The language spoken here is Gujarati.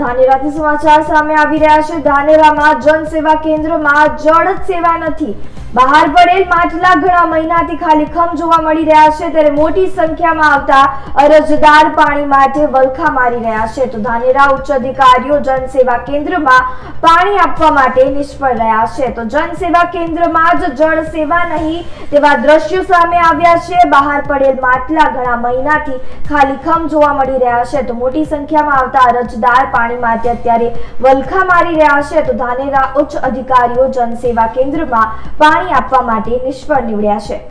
ધાનેરાથી સમાચાર સામે આવી રહ્યા છે. ધાનેરામાં જનસેવા કેન્દ્રમાં જળ સેવા નથી. બહાર પડેલ માટલા ઘણા મહિનાથી ખાલીખમ જોવા મળી રહ્યા છે. ત્યારે મોટી સંખ્યામાં આવતા અરજદાર પાણી માટે વલખા મારી રહ્યા છે. તો ધાનેરા ઉચ્ચ અધિકારીઓ જનસેવા કેન્દ્રમાં પાણી આપવા માટે નિષ્ફળ રહ્યા છે. તો જનસેવા કેન્દ્રમાં જ જળ સેવા નહીં તેવા દ્રશ્યો સામે આવ્યા છે. બહાર પડેલ માટલા ઘણા મહિનાથી ખાલી ખમ જોવા મળી રહ્યા છે. તો મોટી સંખ્યામાં આવતા અરજદાર પાણી માટે અત્યારે વલખા મારી રહ્યા છે તો ધાનેરા ઉચ્ચ અધિકારીઓ જનસેવા કેન્દ્રમાં પાણી આપવા માટે નિષ્ફળ નીવડ્યા છે.